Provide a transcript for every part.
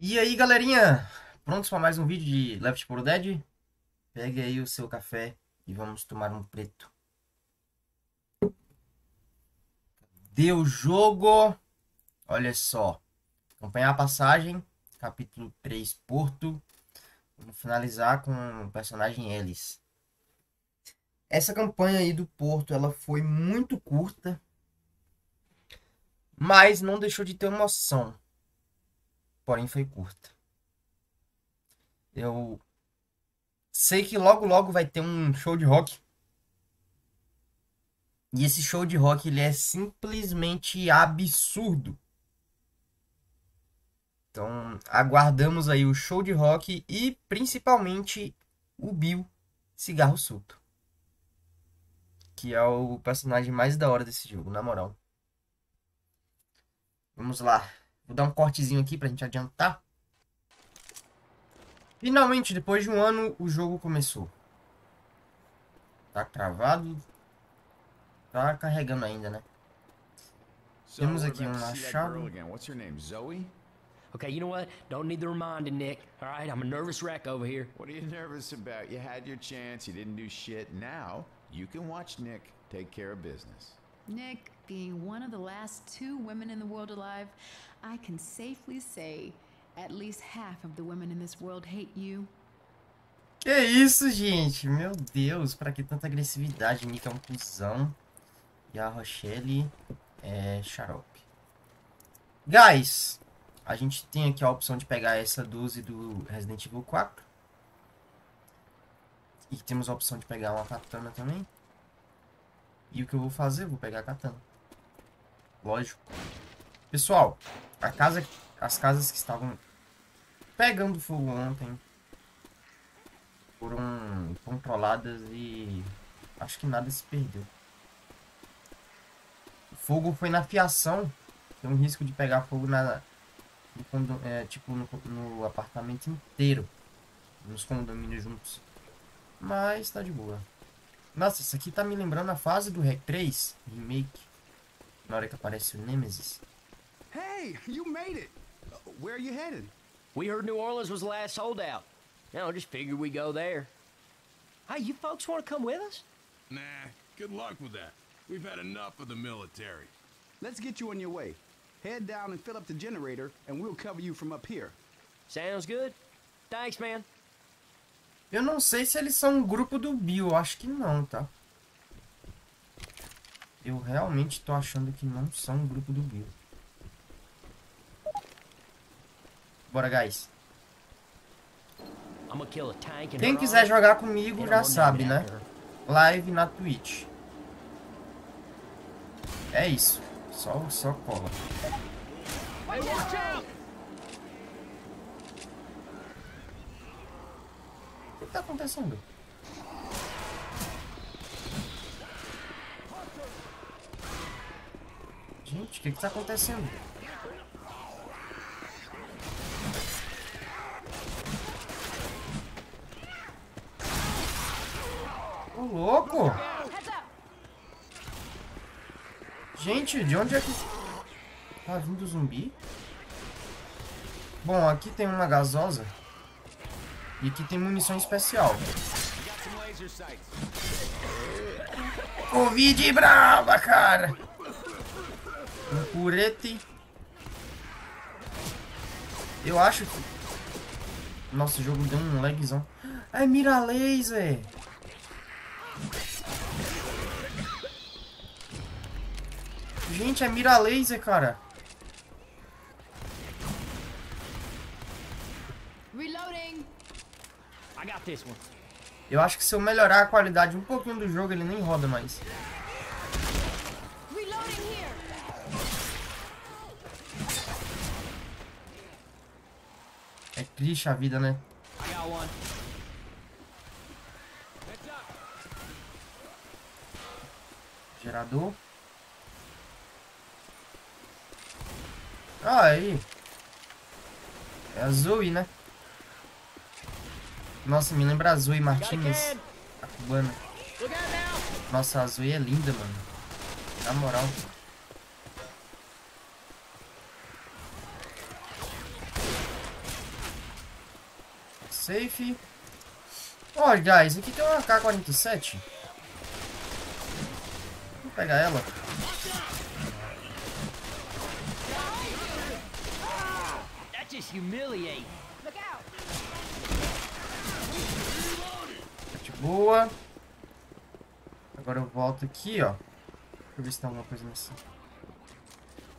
E aí, galerinha? Prontos para mais um vídeo de Left 4 Dead? Pegue aí o seu café e vamos tomar um preto. Deu jogo! Olha só. Acompanhar a passagem, capítulo 3, Porto. Vamos finalizar com o personagem Ellis. Essa campanha aí do Porto, ela foi muito curta, mas não deixou de ter emoção porém foi curta. Eu sei que logo logo vai ter um show de rock. E esse show de rock ele é simplesmente absurdo. Então, aguardamos aí o show de rock e principalmente o Bill Cigarro Solto. Que é o personagem mais da hora desse jogo, na moral. Vamos lá. Vou dar um cortezinho aqui pra gente adiantar. Finalmente, depois de um ano, o jogo começou. Tá travado. Tá carregando ainda, né? Temos aqui um machado. Okay, you know what? Don't need the reminding, Nick. All right, I'm a nervous wreck over here. What are you nervous about? You had your chance, you didn't do shit. Now, you can watch Nick take care of business. Nick, being one of the last two women in the world alive, I can safely say at least half of the women in this world hate you. Que isso, gente? Meu Deus, pra que tanta agressividade? Nick é um cuzão. E a Rochelle é xarope. Guys, a gente tem aqui a opção de pegar essa 12 do Resident Evil 4. E temos a opção de pegar uma katana também. E o que eu vou fazer? Eu vou pegar a katana. Lógico. Pessoal, a casa, as casas que estavam pegando fogo ontem foram controladas e acho que nada se perdeu. O fogo foi na fiação. Tem um risco de pegar fogo na, no, é, tipo no, no apartamento inteiro. Nos condomínios juntos. Mas tá de boa. Nossa, isso aqui tá me lembrando a fase do Rec 3 Remake. Na hora que aparece o Nemesis. Hey, you made it. Where are you headed? We heard New Orleans was the last holdout. You know, just figured we go there. Hey, you folks want to come with us? Nah, good luck with that. We've had enough of the military. Let's get you on your way. Head down and fill up the generator, and we'll cover you from up here. Sounds good. Thanks, man. Eu não sei se eles são um grupo do Bill, acho que não, tá? Eu realmente tô achando que não são um grupo do Bill. Bora, guys. Quem quiser jogar comigo já sabe, né? Live na Twitch. É isso. Só, só cola. Out! que tá acontecendo? Gente, o que que tá acontecendo? Ô, louco! Gente, de onde é que... Tá vindo zumbi? Bom, aqui tem uma gasosa. E aqui tem munição especial. Covid brava, cara. Um purete. Eu acho que... Nossa, o jogo deu um lagzão. É mira laser. Gente, é mira laser, cara. Eu acho que se eu melhorar a qualidade um pouquinho do jogo, ele nem roda mais. É triste a vida, né? Gerador. Ah, aí. É a Zoe, né? Nossa, me lembra a Zoe Martinez, a cubana. Nossa, a Zoe é linda, mano. Na moral. Safe. Olha, guys, aqui tem uma K-47. Vou pegar ela. Just humiliating. De boa. Agora eu volto aqui, ó. Deixa eu ver se tem alguma coisa nessa.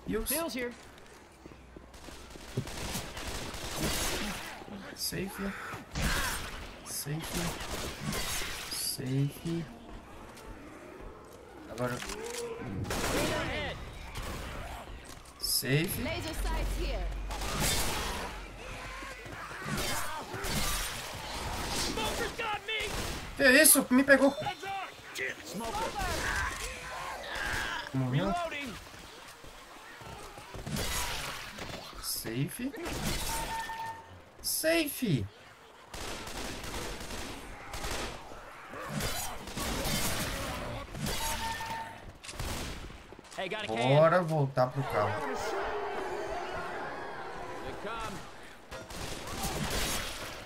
Pills. Bill's here. Safe. Safe. Safe. Agora. Safe. Laser sights here. Que isso? Me pegou. Morreu. Safe. Safe. Bora voltar pro carro.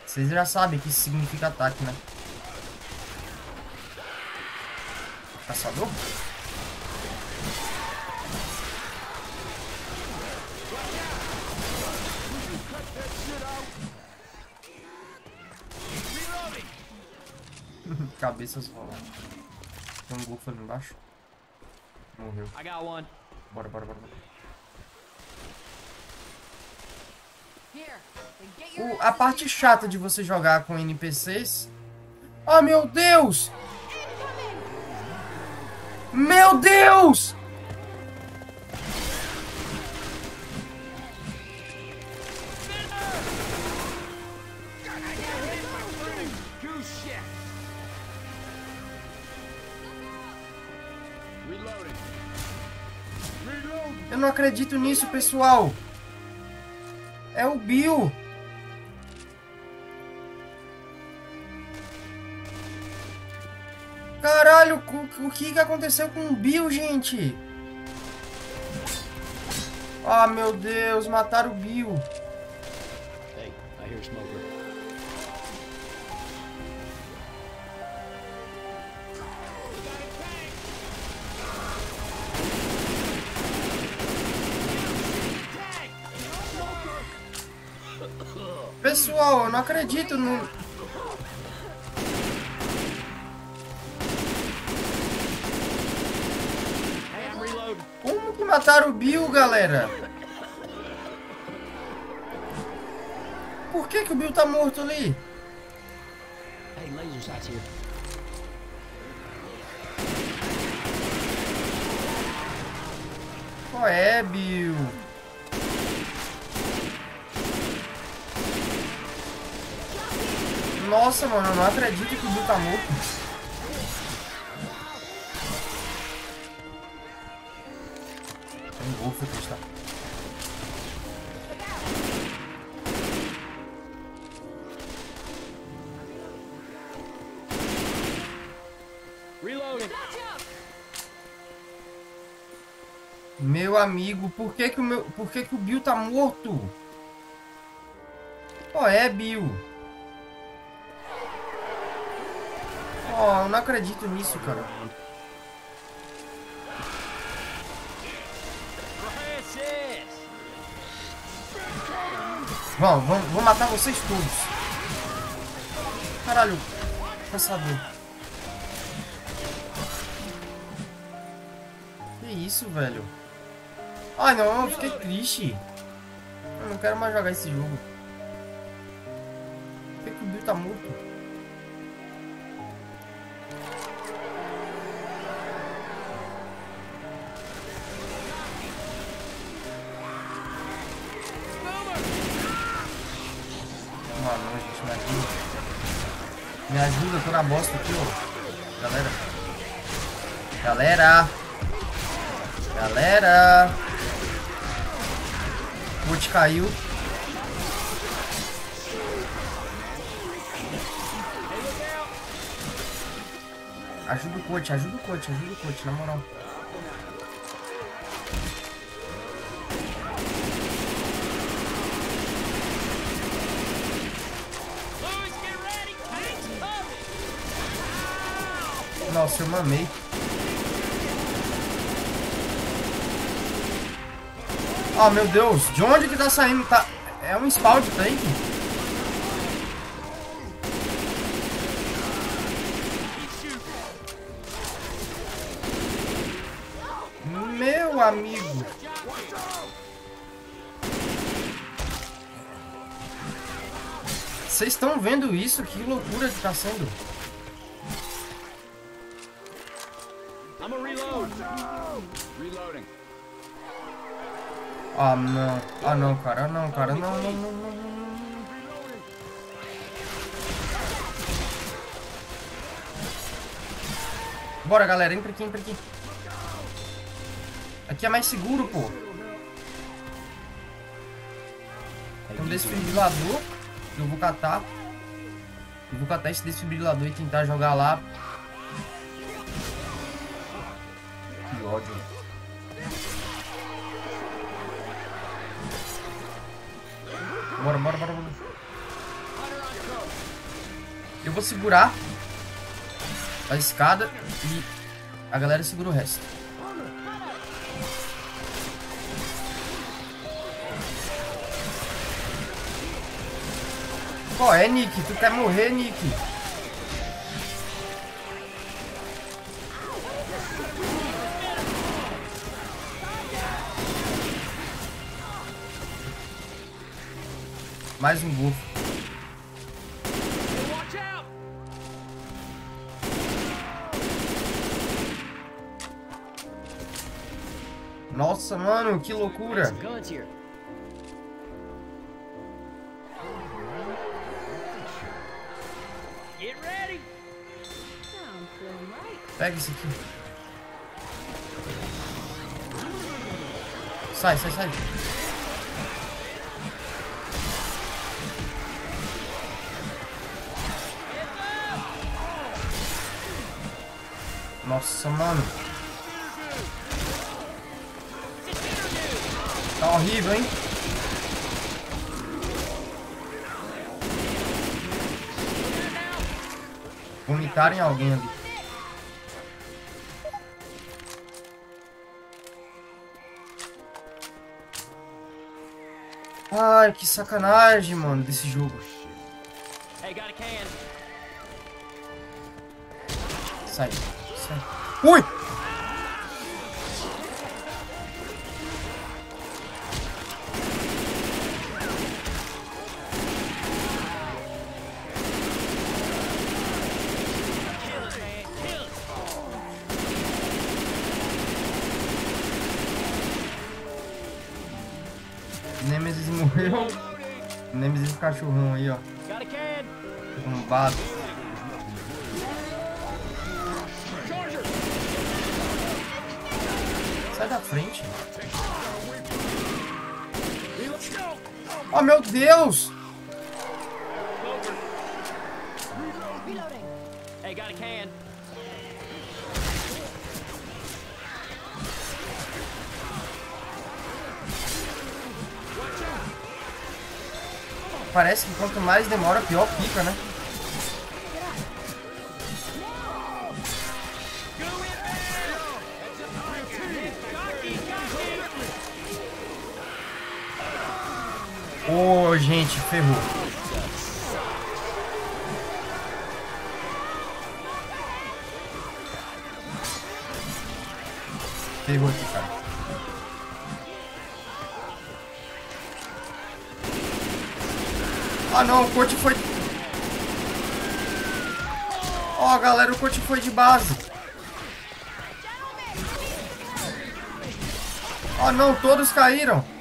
Vocês já sabem que significa ataque, né? Caçador? Cabeças rolando. Tem um golfo ali embaixo. Morreu. I got one. Bora, bora, bora. bora. O- a parte chata de você jogar com NPCs. Oh meu Deus! Meu Deus! Eu não acredito nisso, pessoal. É o Bill. O, que que aconteceu com o Bill, gente? Ah, meu Deus, mataram o Bill. Hey, I hear Smoker. Pessoal, eu não acredito no... que mataram o Bill, galera? Por que que o Bill tá morto ali? Qual é, Bill? Nossa, mano, eu não acredito que o Bill tá morto. Tem golfe aqui, tá? Reloading. Meu amigo, por que que o meu, por que que o Bill tá morto? Qual é, Bill? Oh, eu não acredito nisso, cara. Vamos, vamos, vou matar vocês todos. Caralho, caçador. Que isso, velho? Ai não, eu fiquei triste. Eu não quero mais jogar esse jogo. Por que, que o Bill tá morto? Bosta aqui, ó. Galera. Galera. Galera. O caiu. Ajuda o coach, ajuda o coach, ajuda o coach, na moral. Nossa, eu mamei. Oh, meu Deus. De onde que tá saindo? Tá... É um spawn de tanque? Meu amigo. Vocês estão vendo isso? Que loucura que tá sendo. Ah, não. Ah, não, cara. Ah, não, cara. Não, não, não, não. não. Bora, galera. Entra aqui, entra aqui. Aqui é mais seguro, pô. Tem um desfibrilador. que Eu vou catar. Eu vou catar esse desfibrilador e tentar jogar lá. Que ódio. Bora, bora, bora, bora. Eu vou segurar a escada e a galera segura o resto. Qual é, Nick? Tu quer morrer, Nick? Mais um out! Nossa, mano, que loucura. Pega esse aqui. Sai, sai, sai. Nossa, mano. Tá horrível, hein? Vomitaram em alguém ali. Ai, que sacanagem, mano, desse jogo. Sai. Ui! Nemesis morreu. Nemesis cachorrão aí, ó. Bombado. Frente. Oh, meu Deus! Parece que quanto mais demora, pior fica, né? Ô, gente, ferrou. Ferrou aqui, cara. Ah não, o coach foi. Ó, galera, o coach foi de base. Ó não, todos caíram.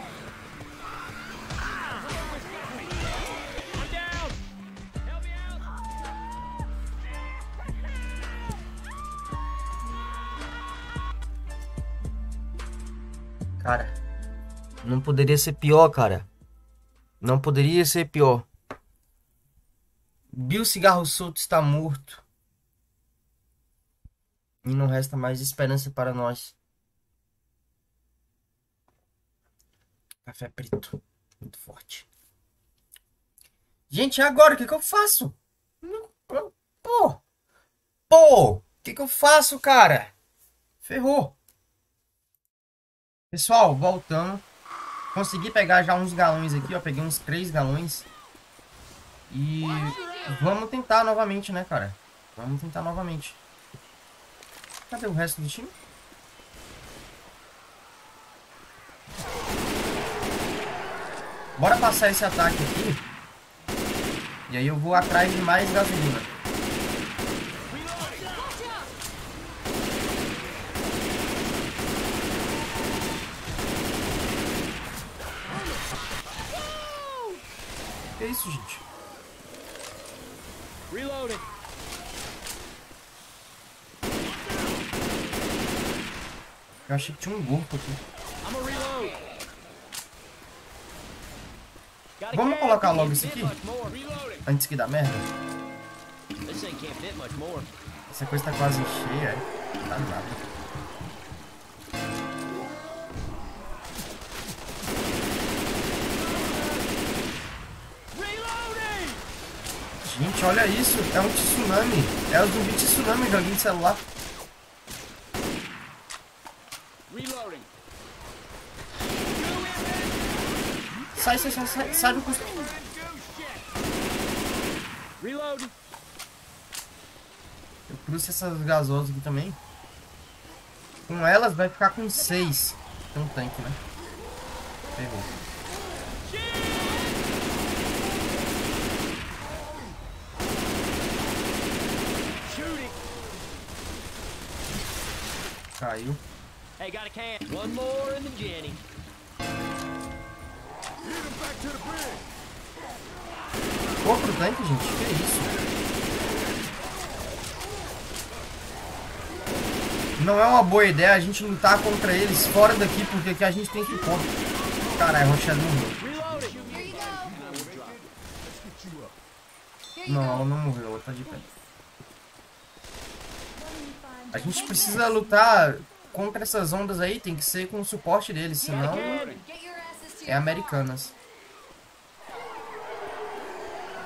Poderia ser pior, cara. Não poderia ser pior. Bill Cigarro Solto está morto. E não resta mais esperança para nós. Café preto. Muito forte. Gente, agora? O que, que eu faço? Pô! Pô! que, que eu faço, cara? Ferrou. Pessoal, voltando. Consegui pegar já uns galões aqui, ó. Peguei uns 3 galões. E vamos tentar novamente, né, cara? Vamos tentar novamente. Cadê o resto do time? Bora passar esse ataque aqui. E aí eu vou atrás de mais gasolina. Que isso, gente? Reloading. Eu achei que tinha um corpo aqui. Vamos colocar logo isso aqui? Antes que dá merda. Essa coisa tá quase cheia, é? Tá nada. Gente, olha isso. É um tsunami. É o zumbi tsunami joguinho de celular. Reloading. Sai, sai, sai, sai, sai do custo. Reloading. Eu cruzo essas gasosas aqui também. Com elas vai ficar com seis. Tem um tanque, né? Ferrou. Caiu. Hey, got a can. One more in the Jenny. Outro tanque, gente? Que isso? Não é uma boa ideia a gente lutar contra eles fora daqui, porque aqui a gente tem que ponto. Caralho, Rochelle morreu. Não, ela não morreu, ela tá de pé. A gente precisa lutar contra essas ondas aí, tem que ser com o suporte deles, senão é Americanas.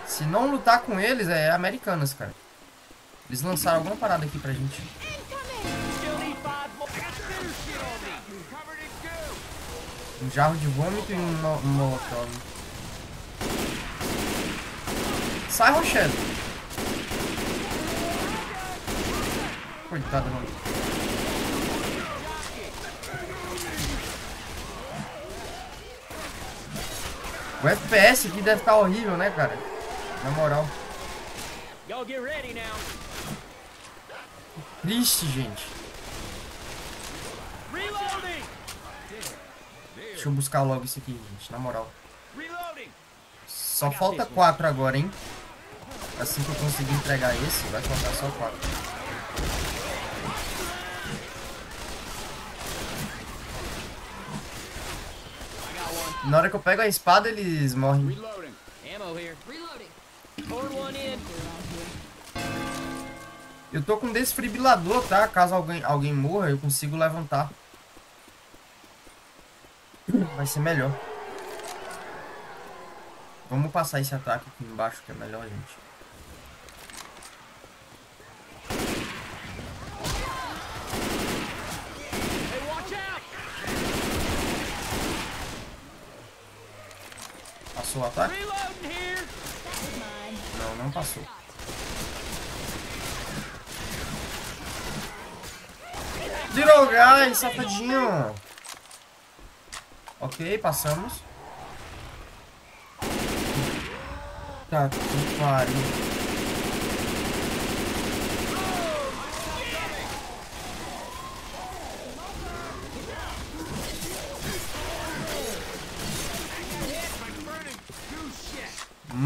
Se não lutar com eles, é Americanas, cara. Eles lançaram alguma parada aqui pra gente. Um jarro de vômito e um molotov. Sai, Rochelle. Coitada, mano. O FPS aqui deve estar horrível, né, cara? Na moral. Triste, gente. Deixa eu buscar logo isso aqui, gente. Na moral. Só falta quatro agora, hein? Assim que eu conseguir entregar esse, vai faltar só quatro. Na hora que eu pego a espada, eles morrem. Eu tô com desfibrilador, tá? Caso alguém, alguém morra, eu consigo levantar. Vai ser melhor. Vamos passar esse ataque aqui embaixo, que é melhor, gente. Hey, watch out. Passou o ataque? Não, não passou. Little guy, safadinho. Ok, passamos. Tá, que pariu.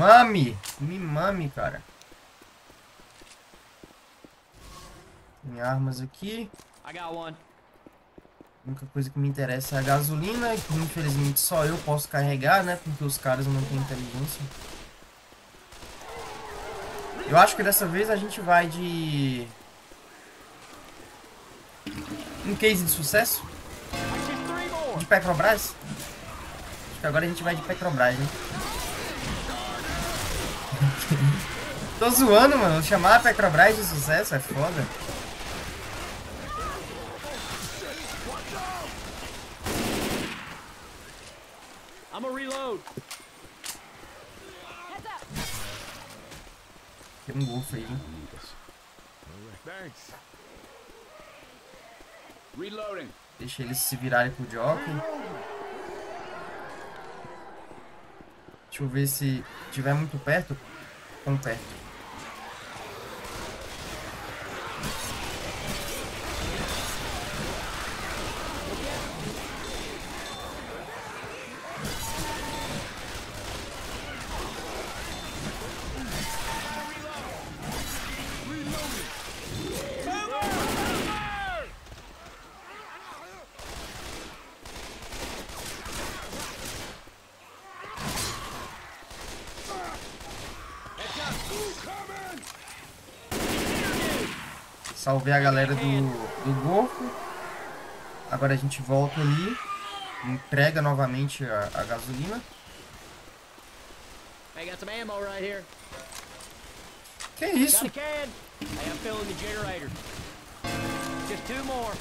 Mame! Me mame, cara. Tem armas aqui. I got one. A única coisa que me interessa é a gasolina, que infelizmente só eu posso carregar, né? Porque os caras não têm inteligência. Eu acho que dessa vez a gente vai de... Um case de sucesso? De Petrobras? Acho que agora a gente vai de Petrobras, né? Tô zoando, mano. Chamar a Petrobras de sucesso é foda. I'm a reload. Tem um golfo aí, hein? Thanks. Reloading. Deixa eles se virarem pro Jockey. Deixa eu ver se tiver muito perto. Tão perto. Salvei a galera do, do Golfo. Agora a gente volta ali. Entrega novamente a, a gasolina. Que isso? Got a can. Hey, I'm filling the generator. Just two more.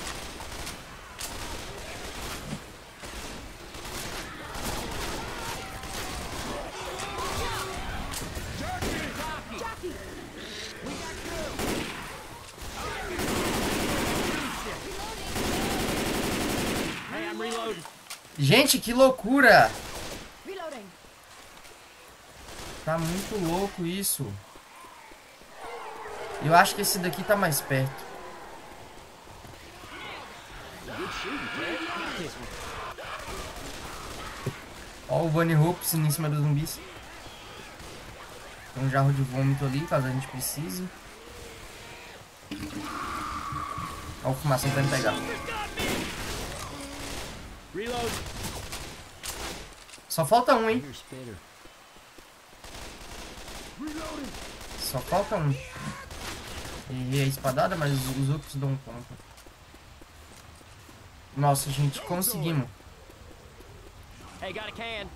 Hey, I'm reloading. Gente, que loucura! Tá muito louco isso. Eu acho que esse daqui tá mais perto. Ó o Bunny Hopes em cima dos zumbis. Tem um jarro de vômito ali, caso a gente precise. Ó o pra me pegar. Reload. Só falta um, hein? Só falta um. Errei a espadada, mas os outros dão conta. Nossa, gente, conseguimos. Hey, got a can.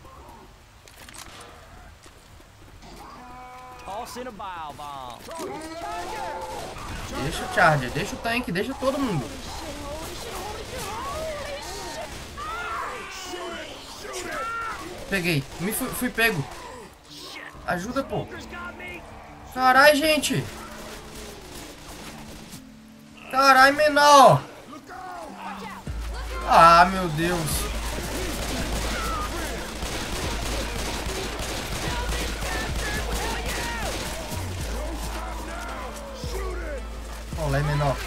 Toss in a bile bomb. Deixa o Charger, deixa o tanque, deixa todo mundo. Peguei, me fui, fui pego. Ajuda, pô. Carai, gente. Carai, menor. Ah, meu Deus. Qual é, menor?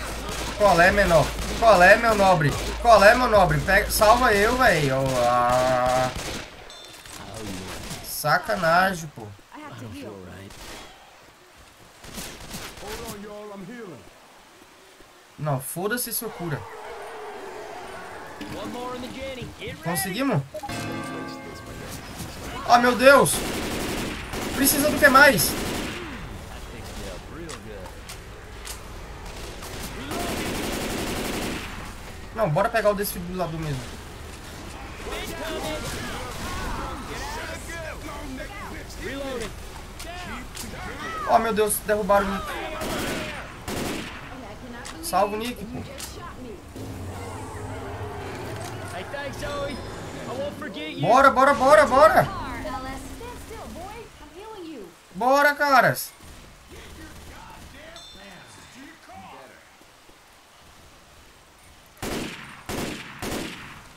Qual é, menor? Qual é, meu nobre? Qual é, meu nobre? Pega, salva eu, velho. Ah. Sacanagem, pô. I have to heal. Hold on, y'all. I'm healing. Não, foda-se sua cura. Conseguimos? Oh, meu Deus! Precisa do que mais? Não, bora pegar o desfibrilador mesmo. Oh, meu Deus, derrubaram o Nick. Salva o Nick, pô. Bora, bora, bora, bora! Bora, caras!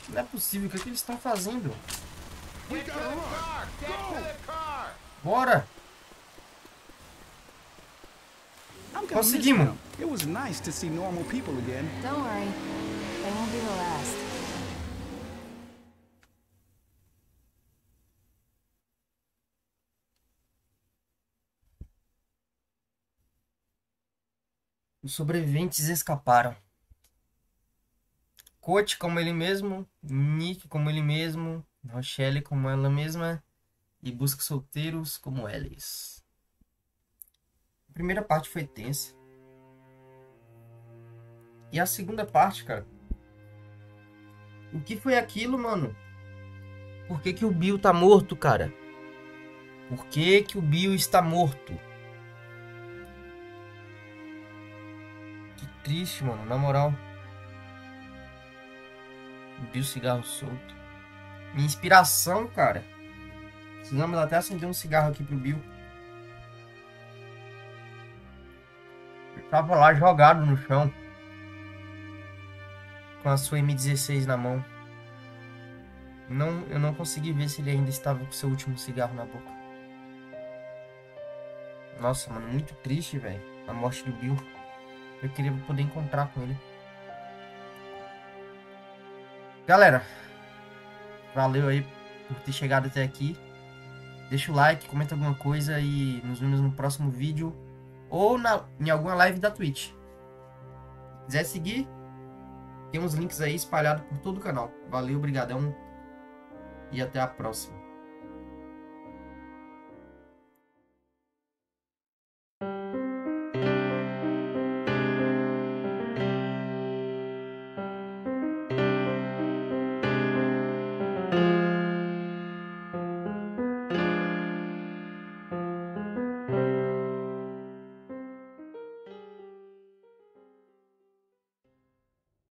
Não é possível, o que, é que eles estão fazendo? Bora! Conseguimos. It was nice to see normal people again. Don't worry. They won't be the last. Os sobreviventes escaparam. Coach como ele mesmo, Nick como ele mesmo, Rochelle como ela mesma e busca solteiros como eles. A primeira parte foi tensa. E a segunda parte, cara. O que foi aquilo, mano? Por que, que o Bill tá morto, cara? Por que, que o Bill está morto? Que triste, mano, na moral. Bill cigarro solto. Minha inspiração, cara. Precisamos até acender um cigarro aqui pro Bill. Ele tava lá jogado no chão. Com a sua M16 na mão. Não, eu não consegui ver se ele ainda estava com seu último cigarro na boca. Nossa, mano, muito triste, velho. A morte do Bill. Eu queria poder encontrar com ele. Galera, valeu aí por ter chegado até aqui. Deixa o like, comenta alguma coisa e nos vemos no próximo vídeo ou na, em alguma live da Twitch. Se quiser seguir, tem uns links aí espalhados por todo o canal. Valeu, brigadão e até a próxima.